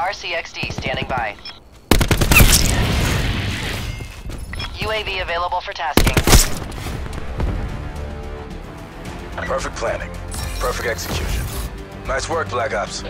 RCXD standing by. UAV available for tasking. Perfect planning. Perfect execution. Nice work, Black Ops.